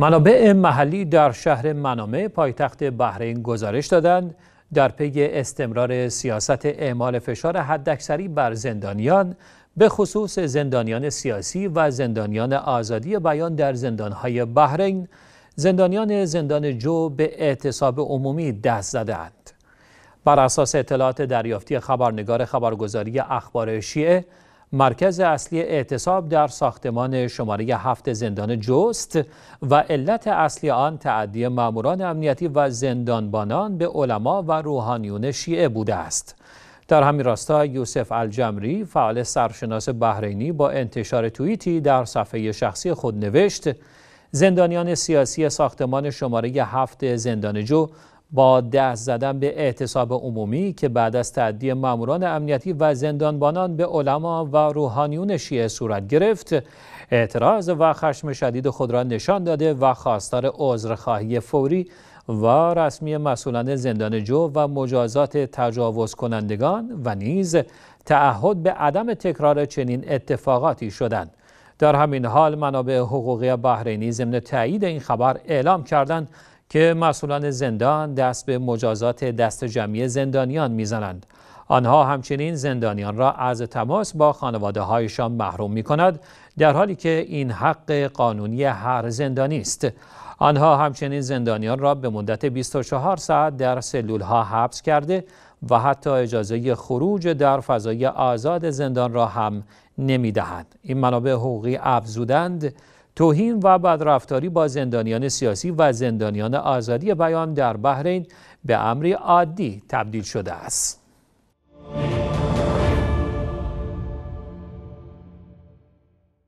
منابع محلی در شهر منامه پایتخت بحرین گزارش دادند در پی استمرار سیاست اعمال فشار حداکثری بر زندانیان به خصوص زندانیان سیاسی و زندانیان آزادی بیان در زندانهای بحرین زندانیان زندان جو به اعتصاب عمومی دست زدند بر اساس اطلاعات دریافتی خبرنگار خبرگزاری اخبار شیعه مرکز اصلی اعتصاب در ساختمان شماره هفت زندان جوست و علت اصلی آن تعدی ماموران امنیتی و زندانبانان به علما و روحانیون شیعه بوده است. در همین راستا یوسف الجمری فعال سرشناس بحرینی با انتشار توییتی در صفحه شخصی خود نوشت زندانیان سیاسی ساختمان شماره هفت زندان جو با دست زدن به اعتصاب عمومی که بعد از تعدی ماموران امنیتی و زندانبانان به علما و روحانیون شیعه صورت گرفت اعتراض و خشم شدید خود را نشان داده و خواستار عذرخواهی فوری و رسمی مسئولان زندان جو و مجازات تجاوز کنندگان و نیز تعهد به عدم تکرار چنین اتفاقاتی شدند. در همین حال منابع حقوقی بحرینی ضمن تایید این خبر اعلام کردند که مسئولان زندان دست به مجازات دست جمعی زندانیان می‌زنند. آنها همچنین زندانیان را از تماس با خانواده هایشان محروم می کند در حالی که این حق قانونی هر زندانی است. آنها همچنین زندانیان را به مدت 24 ساعت در سلول ها حبس کرده و حتی اجازه خروج در فضای آزاد زندان را هم نمی دهند. این منابع حقوقی افزودند توهین و بدرفتاری با زندانیان سیاسی و زندانیان آزادی بیان در بحرین به امری عادی تبدیل شده است.